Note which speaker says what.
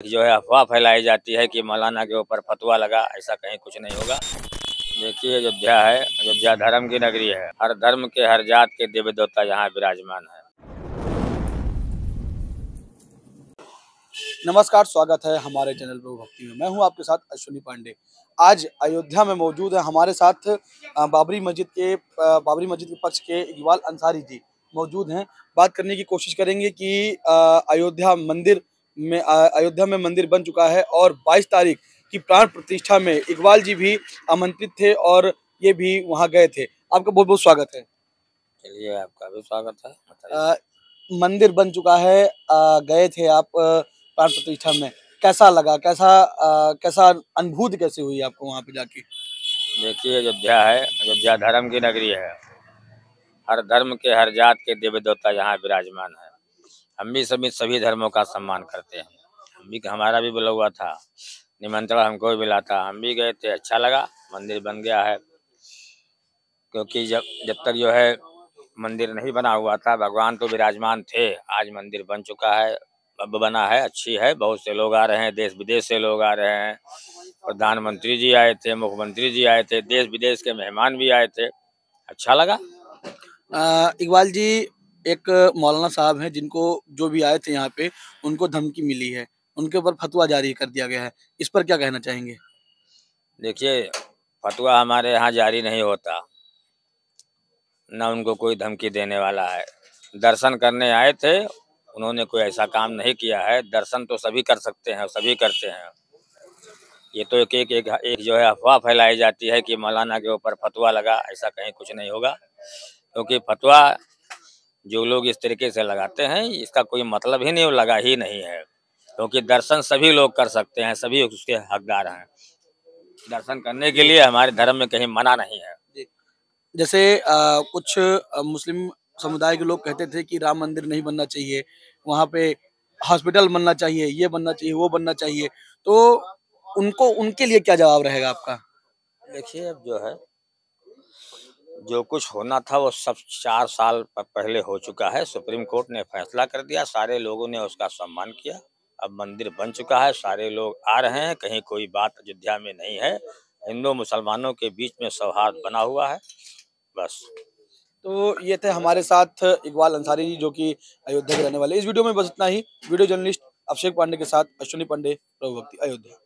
Speaker 1: जो है अफवाह फैलाई जाती है कि मौलाना के ऊपर फतवा लगा, ऐसा कहीं कुछ नहीं होगा। देखिए, अयोध्या है, अयोध्या धर्म की नगरी है। हर धर्म के, हर जात के देवी देवता यहाँ विराजमान है।
Speaker 2: नमस्कार, स्वागत है हमारे चैनल प्रभु भक्ति में। मैं हूँ आपके साथ अश्विनी पांडे। आज अयोध्या में मौजूद है हमारे साथ बाबरी मस्जिद के बाबरी मस्जिद के पक्ष के इकबाल अंसारी जी मौजूद हैं। बात करने की कोशिश करेंगे कि अयोध्या मंदिर में अयोध्या में मंदिर बन चुका है और 22 तारीख की प्राण प्रतिष्ठा में इकबाल जी भी आमंत्रित थे और ये भी वहाँ गए थे। आपका बहुत बहुत स्वागत है।
Speaker 1: चलिए आपका भी स्वागत है।
Speaker 2: अ, मंदिर बन चुका है अ, गए थे आप प्राण प्रतिष्ठा में। कैसा लगा? कैसा अ, कैसा अनुभूत कैसे हुई आपको वहाँ पे जाके?
Speaker 1: देखिए अयोध्या है अयोध्या धर्म की नगरी है। हर धर्म के हर जात के देवी देवता यहाँ विराजमान है। हम भी सभी सभी धर्मों का सम्मान करते हैं। हम भी, हमारा भी बोला हुआ था, निमंत्रण हमको भी मिला था। हम भी गए थे अच्छा लगा, मंदिर बन गया है। क्योंकि जब जब तक जो है, मंदिर नहीं बना हुआ था, भगवान तो विराजमान थे। आज मंदिर बन चुका है, अब बना है, अच्छी है। बहुत से लोग आ रहे हैं देश विदेश से लोग आ रहे हैं। प्रधानमंत्री जी आए थे, मुख्यमंत्री जी आए थे देश विदेश के मेहमान भी आए थे। अच्छा लगा?
Speaker 2: इकबाल जी एक मौलाना साहब हैं जिनको जो भी आए थे यहाँ पे उनको धमकी मिली है। उनके ऊपर फतवा जारी कर दिया गया है। इस पर क्या कहना चाहेंगे?
Speaker 1: देखिए फतवा हमारे यहाँ जारी नहीं होता। न उनको कोई धमकी देने वाला है। दर्शन करने आए थे उन्होंने कोई ऐसा काम नहीं किया है। दर्शन तो सभी कर सकते हैं सभी करते हैं। ये तो एक एक एक, एक जो है अफवाह फैलाई जाती है कि मौलाना के ऊपर फतवा लगा ऐसा कहीं कुछ नहीं होगा। क्योंकि तो फतवा जो लोग इस तरीके से लगाते हैं इसका कोई मतलब ही नहीं लगा ही नहीं है। क्योंकि दर्शन सभी लोग कर सकते हैं सभी उसके हकदार हैं। दर्शन करने के लिए हमारे धर्म में कहीं मना नहीं है।
Speaker 2: जैसे अ, कुछ मुस्लिम समुदाय के लोग कहते थे कि राम मंदिर नहीं बनना चाहिए वहाँ पे हॉस्पिटल बनना चाहिए ये बनना चाहिए वो बनना चाहिए। तो उनको उनके लिए क्या जवाब रहेगा आपका?
Speaker 1: देखिए अब जो है जो कुछ होना था वो सब चार साल पहले हो चुका है। सुप्रीम कोर्ट ने फैसला कर दिया, सारे लोगों ने उसका सम्मान किया। अब मंदिर बन चुका है, सारे लोग आ रहे हैं, कहीं कोई बात अयोध्या में नहीं है। हिंदू मुसलमानों के बीच में सौहार्द बना हुआ है, बस।
Speaker 2: तो ये थे हमारे साथ इकबाल अंसारी जी, जो कि अयोध्या के रहने वाले इस वीडियो में बस इतना ही। वीडियो जर्नलिस्ट अभिषेक पांडे के साथ अश्विनी पांडे, प्रभु भक्ति अयोध्या।